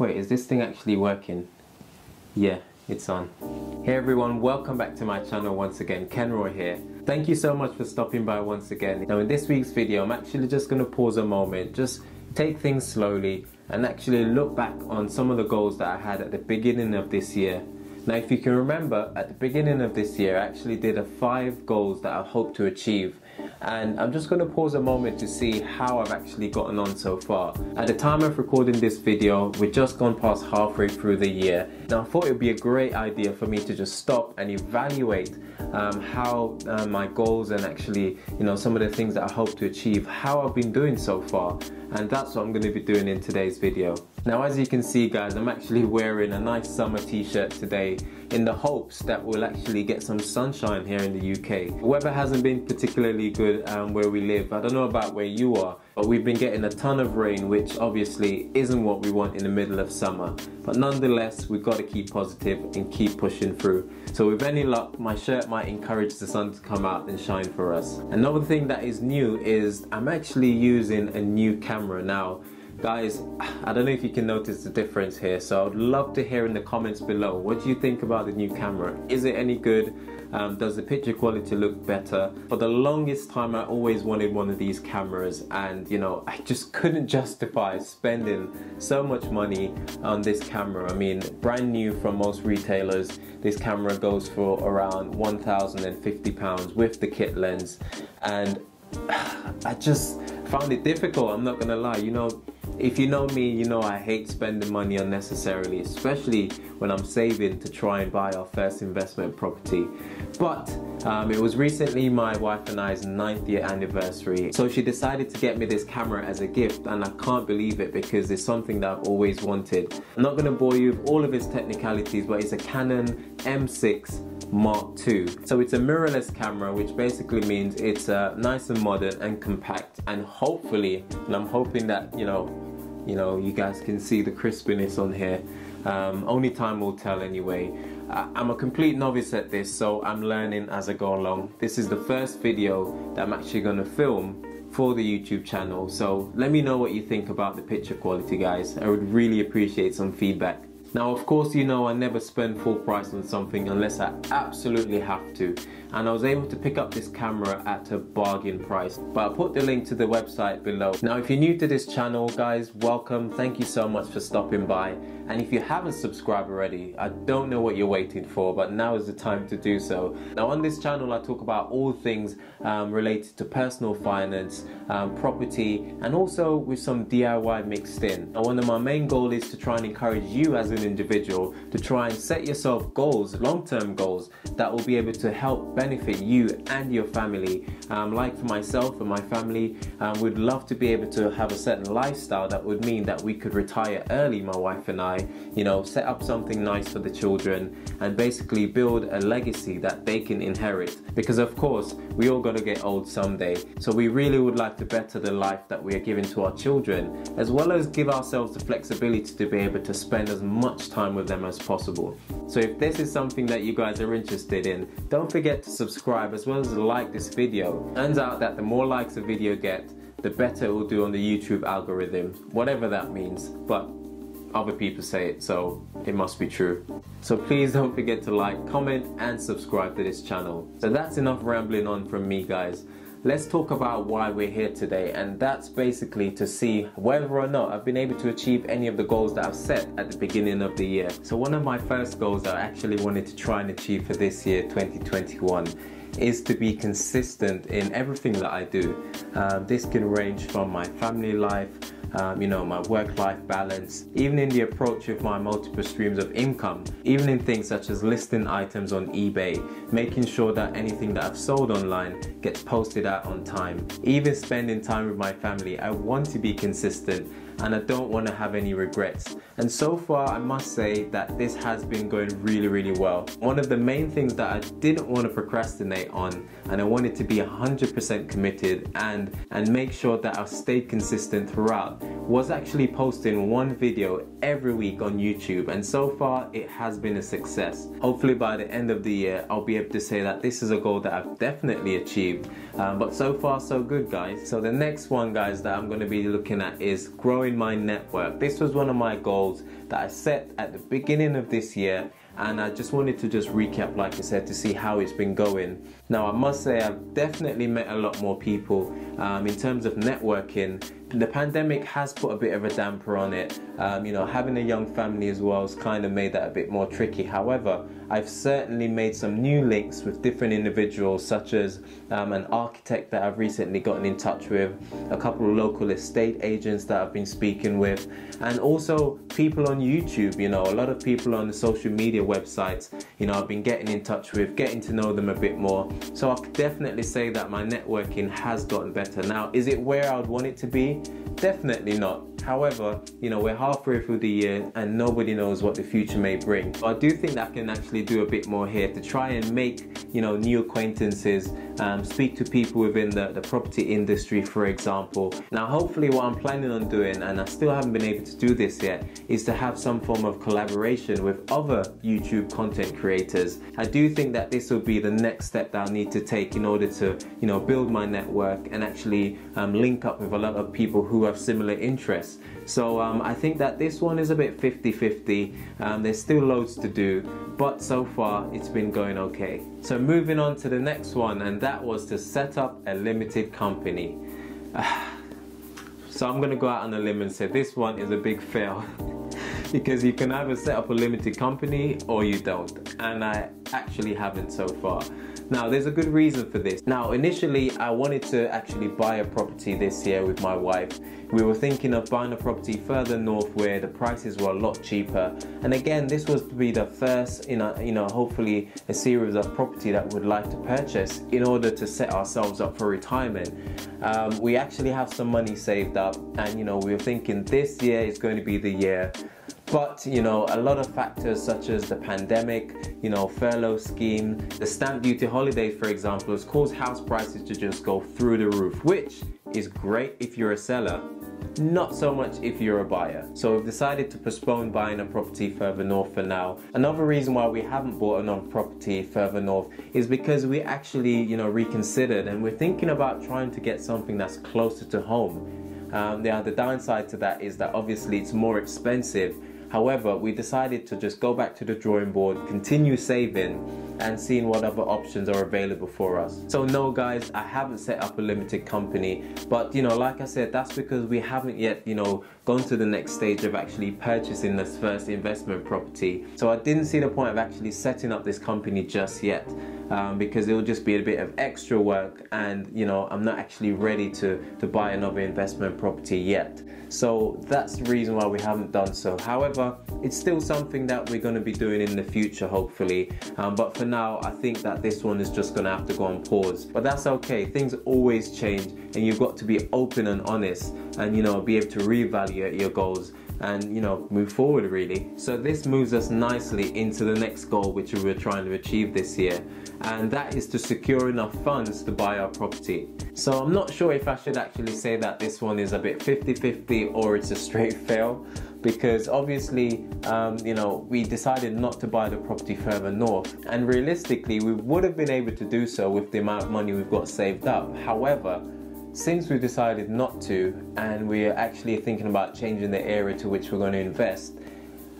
Wait, is this thing actually working? Yeah, it's on. Hey everyone, welcome back to my channel once again, Kenroy here. Thank you so much for stopping by once again. Now in this week's video, I'm actually just to pause a moment, just take things slowly and actually look back on some of the goals that I had at the beginning of this year. Now if you can remember, at the beginning of this year, I actually did a five goals that I hope to achieve and I'm just going to pause a moment to see how I've actually gotten on so far. At the time of recording this video, we've just gone past halfway through the year. Now I thought it would be a great idea for me to just stop and evaluate um, how uh, my goals and actually you know some of the things that I hope to achieve, how I've been doing so far and that's what I'm going to be doing in today's video. Now as you can see guys, I'm actually wearing a nice summer t-shirt today in the hopes that we'll actually get some sunshine here in the UK. The weather hasn't been particularly good um, where we live. I don't know about where you are, but we've been getting a ton of rain, which obviously isn't what we want in the middle of summer. But nonetheless, we've got to keep positive and keep pushing through. So with any luck, my shirt might encourage the sun to come out and shine for us. Another thing that is new is I'm actually using a new camera now. Guys, I don't know if you can notice the difference here, so I'd love to hear in the comments below, what do you think about the new camera? Is it any good? Um, does the picture quality look better? For the longest time I always wanted one of these cameras and you know I just couldn't justify spending so much money on this camera. I mean brand new from most retailers this camera goes for around 1,050 pounds with the kit lens and I just found it difficult I'm not gonna lie you know if you know me, you know I hate spending money unnecessarily, especially when I'm saving to try and buy our first investment property. But um, it was recently my wife and I's ninth year anniversary, so she decided to get me this camera as a gift, and I can't believe it because it's something that I've always wanted. I'm not going to bore you with all of its technicalities, but it's a Canon M6 Mark II. So it's a mirrorless camera, which basically means it's uh, nice and modern and compact, and hopefully, and I'm hoping that you know you know you guys can see the crispiness on here. Um, only time will tell anyway. I'm a complete novice at this so I'm learning as I go along. This is the first video that I'm actually going to film for the YouTube channel. So let me know what you think about the picture quality guys. I would really appreciate some feedback. Now of course you know I never spend full price on something unless I absolutely have to and I was able to pick up this camera at a bargain price but I'll put the link to the website below. Now if you're new to this channel guys welcome thank you so much for stopping by and if you haven't subscribed already I don't know what you're waiting for but now is the time to do so. Now on this channel I talk about all things um, related to personal finance, um, property and also with some DIY mixed in. Now one of my main goals is to try and encourage you as an individual to try and set yourself goals, long-term goals that will be able to help benefit you and your family. Um, like for myself and my family, um, we'd love to be able to have a certain lifestyle that would mean that we could retire early, my wife and I, you know, set up something nice for the children and basically build a legacy that they can inherit. Because of course, we all gotta get old someday. So we really would like to better the life that we are giving to our children, as well as give ourselves the flexibility to be able to spend as much time with them as possible. So if this is something that you guys are interested in, don't forget to subscribe as well as like this video. Turns out that the more likes a video get, the better it will do on the YouTube algorithm, whatever that means. But other people say it, so it must be true. So please don't forget to like, comment, and subscribe to this channel. So that's enough rambling on from me, guys. Let's talk about why we're here today, and that's basically to see whether or not I've been able to achieve any of the goals that I've set at the beginning of the year. So one of my first goals that I actually wanted to try and achieve for this year, 2021, is to be consistent in everything that I do. Um, this can range from my family life, um, you know, my work-life balance, even in the approach of my multiple streams of income, even in things such as listing items on eBay, making sure that anything that I've sold online gets posted out on time, even spending time with my family. I want to be consistent and I don't want to have any regrets. And so far, I must say that this has been going really, really well. One of the main things that I didn't want to procrastinate on, and I wanted to be 100% committed and, and make sure that I stayed consistent throughout, was actually posting one video every week on YouTube. And so far, it has been a success. Hopefully by the end of the year, I'll be able to say that this is a goal that I've definitely achieved. Um, but so far, so good, guys. So the next one, guys, that I'm going to be looking at is growing my network. This was one of my goals goals that I set at the beginning of this year and I just wanted to just recap like I said to see how it's been going. Now I must say I've definitely met a lot more people um, in terms of networking the pandemic has put a bit of a damper on it. Um, you know, having a young family as well has kind of made that a bit more tricky. However, I've certainly made some new links with different individuals, such as um, an architect that I've recently gotten in touch with, a couple of local estate agents that I've been speaking with, and also people on YouTube. You know, a lot of people on the social media websites, you know, I've been getting in touch with, getting to know them a bit more. So I could definitely say that my networking has gotten better. Now, is it where I would want it to be? Definitely not. However, you know, we're halfway through the year and nobody knows what the future may bring. I do think that I can actually do a bit more here to try and make, you know, new acquaintances, um, speak to people within the, the property industry, for example. Now, hopefully what I'm planning on doing, and I still haven't been able to do this yet, is to have some form of collaboration with other YouTube content creators. I do think that this will be the next step that I need to take in order to, you know, build my network and actually um, link up with a lot of people who have similar interests. So um, I think that this one is a bit 50-50. Um, there's still loads to do, but so far it's been going okay. So moving on to the next one, and that was to set up a limited company. so I'm gonna go out on a limb and say this one is a big fail. because you can either set up a limited company or you don't and I actually haven't so far. Now, there's a good reason for this. Now, initially, I wanted to actually buy a property this year with my wife. We were thinking of buying a property further north where the prices were a lot cheaper. And again, this was to be the first in a, you know, hopefully a series of property that we'd like to purchase in order to set ourselves up for retirement. Um, we actually have some money saved up and, you know, we were thinking this year is going to be the year but you know, a lot of factors such as the pandemic, you know, furlough scheme, the stamp duty holiday, for example, has caused house prices to just go through the roof, which is great if you're a seller. Not so much if you're a buyer. So we've decided to postpone buying a property further north for now. Another reason why we haven't bought another property further north is because we actually, you know, reconsidered and we're thinking about trying to get something that's closer to home. Um, now the downside to that is that obviously it's more expensive However, we decided to just go back to the drawing board, continue saving and seeing what other options are available for us. So no guys, I haven't set up a limited company, but you know, like I said, that's because we haven't yet, you know, gone to the next stage of actually purchasing this first investment property. So I didn't see the point of actually setting up this company just yet. Um, because it will just be a bit of extra work and you know I'm not actually ready to to buy another investment property yet. So that's the reason why we haven't done so. However it's still something that we're going to be doing in the future hopefully. Um, but for now I think that this one is just going to have to go on pause. But that's okay. Things always change and you've got to be open and honest and you know be able to reevaluate your goals and you know move forward really. So this moves us nicely into the next goal which we are trying to achieve this year and that is to secure enough funds to buy our property. So I'm not sure if I should actually say that this one is a bit 50-50 or it's a straight fail because obviously um, you know we decided not to buy the property further north and realistically we would have been able to do so with the amount of money we've got saved up. However since we decided not to and we're actually thinking about changing the area to which we're going to invest,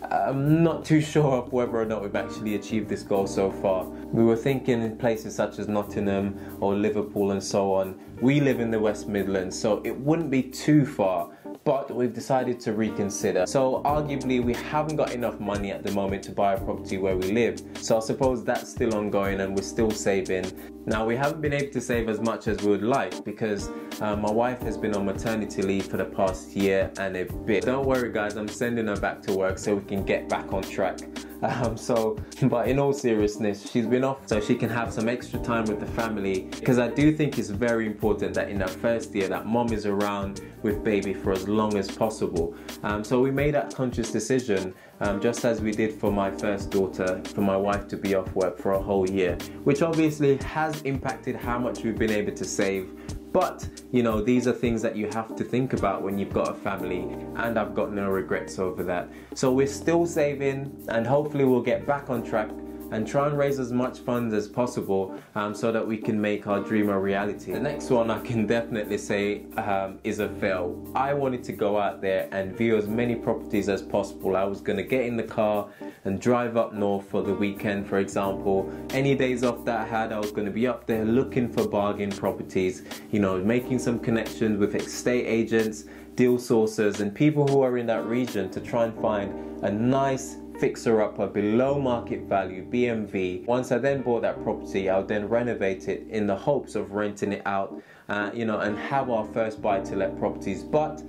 I'm not too sure of whether or not we've actually achieved this goal so far. We were thinking in places such as Nottingham or Liverpool and so on. We live in the West Midlands, so it wouldn't be too far but we've decided to reconsider. So arguably we haven't got enough money at the moment to buy a property where we live. So I suppose that's still ongoing and we're still saving. Now we haven't been able to save as much as we would like because uh, my wife has been on maternity leave for the past year and a bit. Don't worry guys, I'm sending her back to work so we can get back on track. Um, so, but in all seriousness, she's been off so she can have some extra time with the family because I do think it's very important that in that first year that mom is around with baby for as long as possible. Um, so we made that conscious decision um, just as we did for my first daughter, for my wife to be off work for a whole year, which obviously has impacted how much we've been able to save but, you know, these are things that you have to think about when you've got a family, and I've got no regrets over that. So we're still saving, and hopefully we'll get back on track and try and raise as much funds as possible um, so that we can make our dream a reality. The next one I can definitely say um, is a fail. I wanted to go out there and view as many properties as possible. I was going to get in the car and drive up north for the weekend, for example. Any days off that I had, I was going to be up there looking for bargain properties, you know, making some connections with estate agents, deal sources, and people who are in that region to try and find a nice fixer upper below market value BMV. Once I then bought that property, I'll then renovate it in the hopes of renting it out, uh, you know, and have our first buy to let properties. But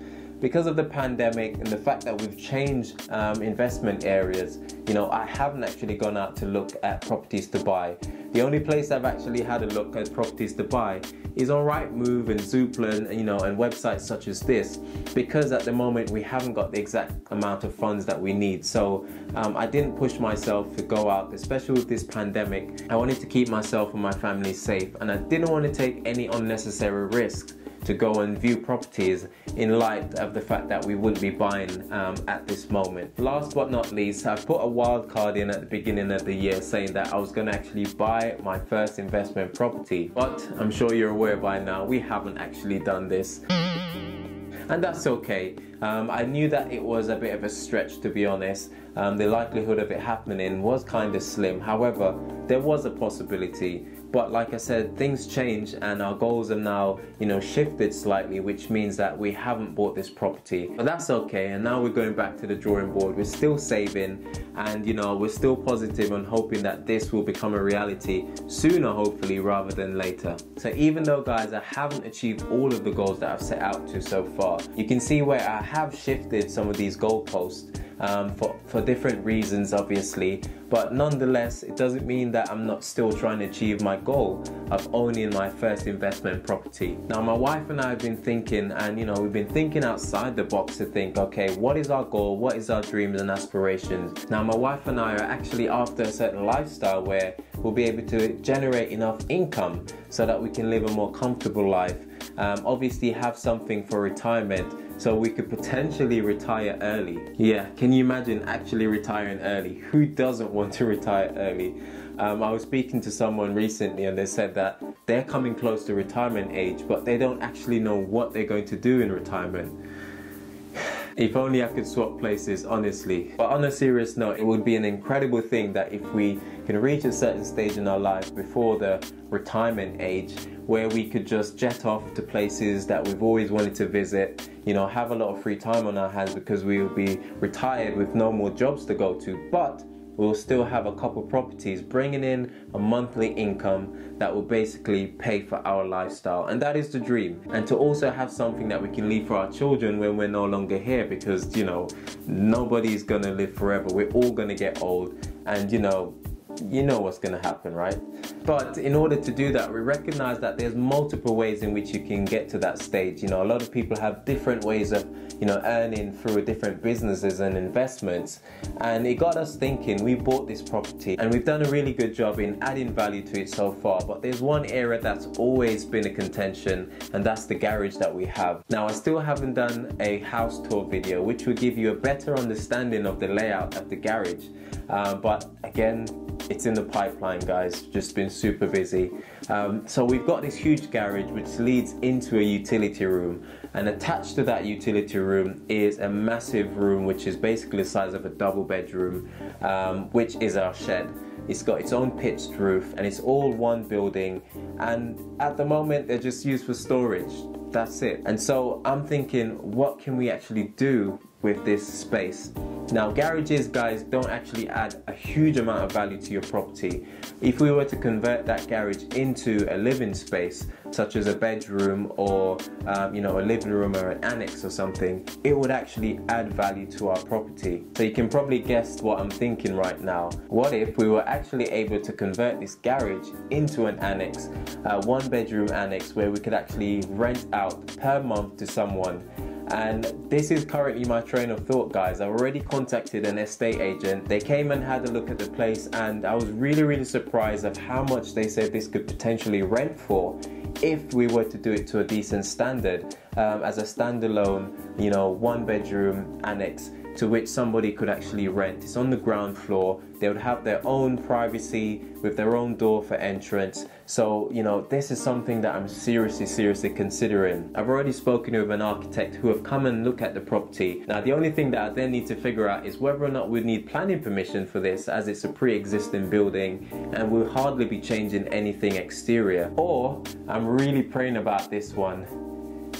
because of the pandemic and the fact that we've changed um, investment areas, you know, I haven't actually gone out to look at properties to buy. The only place I've actually had a look at properties to buy is on Rightmove and Zoopla and, you know, and websites such as this, because at the moment we haven't got the exact amount of funds that we need. So um, I didn't push myself to go out, especially with this pandemic. I wanted to keep myself and my family safe, and I didn't want to take any unnecessary risks to go and view properties in light of the fact that we wouldn't be buying um, at this moment. Last but not least, I put a wild card in at the beginning of the year saying that I was going to actually buy my first investment property. But I'm sure you're aware by now, we haven't actually done this. And that's okay. Um, I knew that it was a bit of a stretch to be honest. Um, the likelihood of it happening was kind of slim. However, there was a possibility but like I said, things change and our goals are now, you know, shifted slightly, which means that we haven't bought this property. But that's okay. And now we're going back to the drawing board. We're still saving and, you know, we're still positive and hoping that this will become a reality sooner, hopefully, rather than later. So even though, guys, I haven't achieved all of the goals that I've set out to so far, you can see where I have shifted some of these goalposts um, for, for different reasons, obviously. But nonetheless, it doesn't mean that I'm not still trying to achieve my goal of owning my first investment property. Now, my wife and I have been thinking, and you know, we've been thinking outside the box to think, okay, what is our goal? What is our dreams and aspirations? Now, my wife and I are actually after a certain lifestyle where we'll be able to generate enough income so that we can live a more comfortable life. Um, obviously, have something for retirement so we could potentially retire early. Yeah, can you imagine actually retiring early? Who doesn't want to retire early? Um, I was speaking to someone recently and they said that they're coming close to retirement age, but they don't actually know what they're going to do in retirement. If only I could swap places, honestly. But on a serious note, it would be an incredible thing that if we can reach a certain stage in our life before the retirement age, where we could just jet off to places that we've always wanted to visit, you know, have a lot of free time on our hands because we will be retired with no more jobs to go to. But we'll still have a couple properties bringing in a monthly income that will basically pay for our lifestyle and that is the dream and to also have something that we can leave for our children when we're no longer here because you know nobody's gonna live forever we're all gonna get old and you know you know what's going to happen, right? But in order to do that, we recognize that there's multiple ways in which you can get to that stage. You know, a lot of people have different ways of, you know, earning through different businesses and investments. And it got us thinking, we bought this property and we've done a really good job in adding value to it so far. But there's one area that's always been a contention and that's the garage that we have. Now, I still haven't done a house tour video, which will give you a better understanding of the layout of the garage. Uh, but again, it's in the pipeline, guys. Just been super busy. Um, so we've got this huge garage which leads into a utility room, and attached to that utility room is a massive room which is basically the size of a double bedroom, um, which is our shed. It's got its own pitched roof, and it's all one building. And at the moment, they're just used for storage. That's it. And so I'm thinking, what can we actually do with this space? Now garages guys don't actually add a huge amount of value to your property. If we were to convert that garage into a living space such as a bedroom or um, you know a living room or an annex or something it would actually add value to our property. So you can probably guess what I'm thinking right now. What if we were actually able to convert this garage into an annex, a one bedroom annex where we could actually rent out per month to someone and this is currently my train of thought guys i've already contacted an estate agent they came and had a look at the place and i was really really surprised of how much they said this could potentially rent for if we were to do it to a decent standard um, as a standalone you know one bedroom annex to which somebody could actually rent. It's on the ground floor. They would have their own privacy with their own door for entrance. So, you know, this is something that I'm seriously, seriously considering. I've already spoken with an architect who have come and look at the property. Now, the only thing that I then need to figure out is whether or not we need planning permission for this as it's a pre-existing building and we'll hardly be changing anything exterior. Or I'm really praying about this one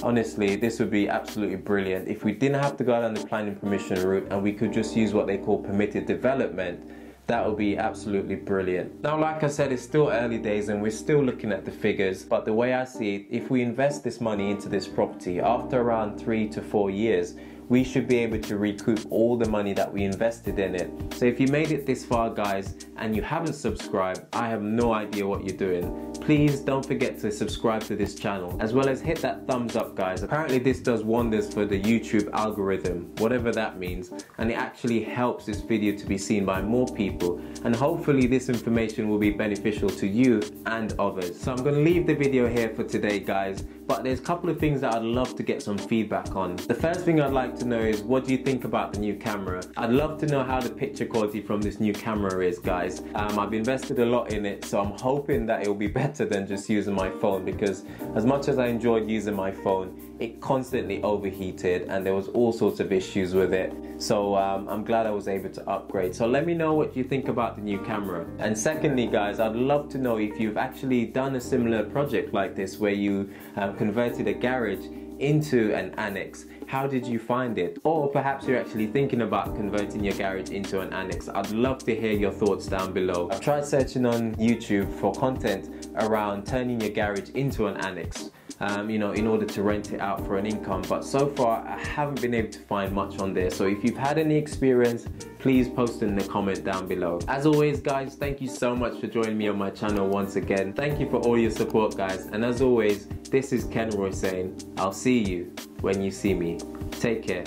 honestly this would be absolutely brilliant if we didn't have to go down the planning permission route and we could just use what they call permitted development that would be absolutely brilliant. Now, like I said, it's still early days and we're still looking at the figures, but the way I see it, if we invest this money into this property after around three to four years, we should be able to recoup all the money that we invested in it. So if you made it this far guys and you haven't subscribed, I have no idea what you're doing. Please don't forget to subscribe to this channel as well as hit that thumbs up guys. Apparently this does wonders for the YouTube algorithm, whatever that means, and it actually helps this video to be seen by more people and hopefully this information will be beneficial to you and others. So I'm going to leave the video here for today guys but there's a couple of things that I'd love to get some feedback on. The first thing I'd like to know is what do you think about the new camera? I'd love to know how the picture quality from this new camera is guys. Um, I've invested a lot in it so I'm hoping that it will be better than just using my phone because as much as I enjoyed using my phone it constantly overheated and there was all sorts of issues with it so um, I'm glad I was able to upgrade so let me know what you think about the new camera and secondly guys I'd love to know if you've actually done a similar project like this where you converted a garage into an annex. How did you find it? Or perhaps you're actually thinking about converting your garage into an annex. I'd love to hear your thoughts down below. I've tried searching on YouTube for content around turning your garage into an annex um, you know, in order to rent it out for an income. But so far, I haven't been able to find much on there. So if you've had any experience, please post in the comment down below. As always, guys, thank you so much for joining me on my channel once again. Thank you for all your support, guys. And as always, this is Kenroy saying, I'll see you when you see me. Take care.